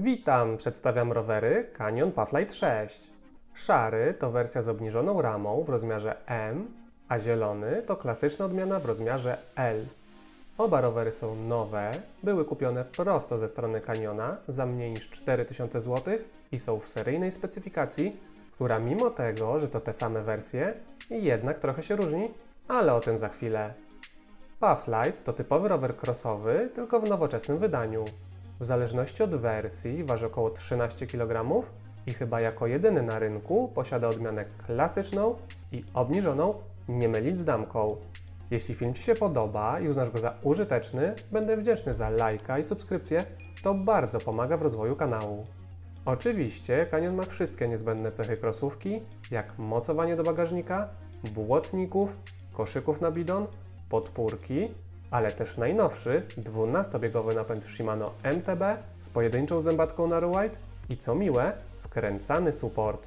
Witam, przedstawiam rowery Canyon Pufflight 6. Szary to wersja z obniżoną ramą w rozmiarze M, a zielony to klasyczna odmiana w rozmiarze L. Oba rowery są nowe, były kupione prosto ze strony Canyona za mniej niż 4000 zł i są w seryjnej specyfikacji, która mimo tego, że to te same wersje, jednak trochę się różni, ale o tym za chwilę. Pufflight to typowy rower crossowy, tylko w nowoczesnym wydaniu. W zależności od wersji waży około 13 kg i chyba jako jedyny na rynku posiada odmianę klasyczną i obniżoną, nie mylić z damką. Jeśli film Ci się podoba i uznasz go za użyteczny, będę wdzięczny za lajka i subskrypcję, to bardzo pomaga w rozwoju kanału. Oczywiście Canyon ma wszystkie niezbędne cechy krosówki, jak mocowanie do bagażnika, błotników, koszyków na bidon, podpórki, ale też najnowszy 12-biegowy napęd Shimano MTB z pojedynczą zębatką na White i co miłe, wkręcany support.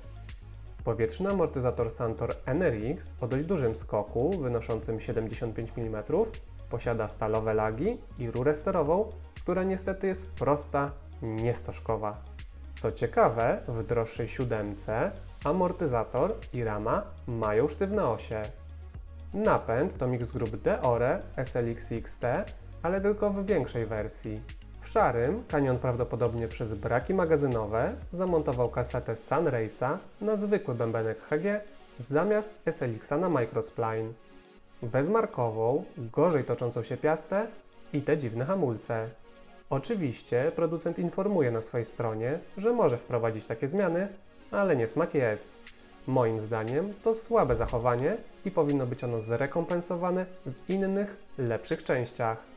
Powietrzny amortyzator Santor NRX o dość dużym skoku, wynoszącym 75 mm, posiada stalowe lagi i rurę sterową, która niestety jest prosta, niestożkowa. Co ciekawe, w droższej siódemce amortyzator i rama mają sztywne osie. Napęd to mix grup Deore SLX XT, ale tylko w większej wersji. W szarym Canyon prawdopodobnie przez braki magazynowe zamontował kasetę Sunrace'a na zwykły bębenek HG zamiast SLX-a na Microspline. Bezmarkową, gorzej toczącą się piastę i te dziwne hamulce. Oczywiście producent informuje na swojej stronie, że może wprowadzić takie zmiany, ale niesmak jest. Moim zdaniem to słabe zachowanie i powinno być ono zrekompensowane w innych, lepszych częściach.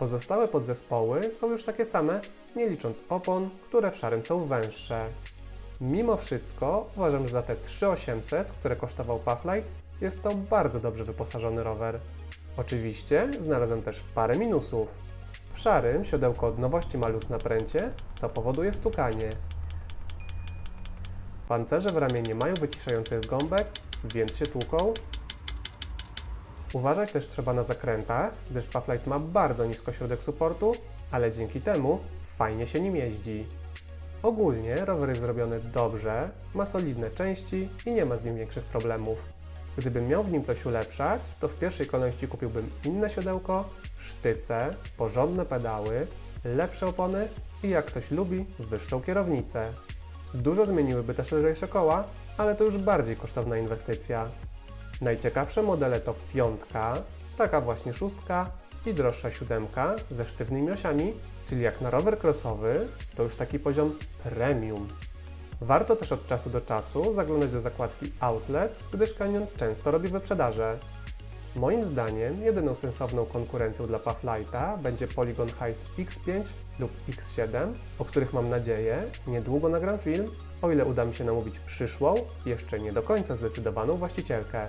Pozostałe podzespoły są już takie same, nie licząc opon, które w szarym są węższe. Mimo wszystko uważam, że za te 3800, które kosztował Pufflight, jest to bardzo dobrze wyposażony rower. Oczywiście znalazłem też parę minusów. W szarym siodełko od nowości ma luz na pręcie, co powoduje stukanie. Pancerze w ramię nie mają wyciszających gąbek, więc się tłuką, Uważać też trzeba na zakrętach, gdyż Pufflight ma bardzo nisko środek supportu, ale dzięki temu fajnie się nim jeździ. Ogólnie rower jest zrobiony dobrze, ma solidne części i nie ma z nim większych problemów. Gdybym miał w nim coś ulepszać, to w pierwszej kolejności kupiłbym inne siodełko, sztyce, porządne pedały, lepsze opony i jak ktoś lubi, wyższą kierownicę. Dużo zmieniłyby też lżejsze koła, ale to już bardziej kosztowna inwestycja. Najciekawsze modele to piątka, taka właśnie szóstka i droższa siódemka ze sztywnymi osiami, czyli jak na rower crossowy, to już taki poziom premium. Warto też od czasu do czasu zaglądać do zakładki Outlet, gdyż Canyon często robi wyprzedaże. Moim zdaniem jedyną sensowną konkurencją dla Pufflighta będzie Polygon Heist X5 lub X7, o których mam nadzieję niedługo nagram film, o ile uda mi się namówić przyszłą, jeszcze nie do końca zdecydowaną właścicielkę.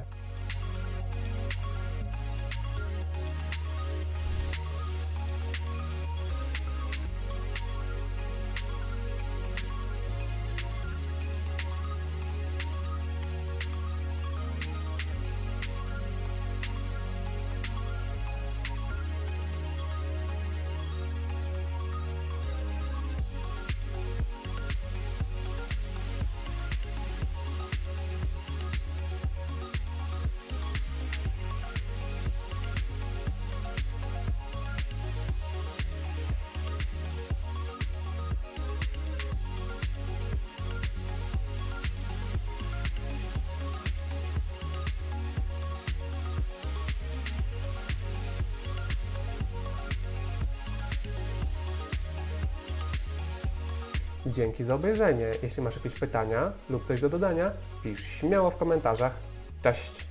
Dzięki za obejrzenie. Jeśli masz jakieś pytania lub coś do dodania, pisz śmiało w komentarzach. Cześć!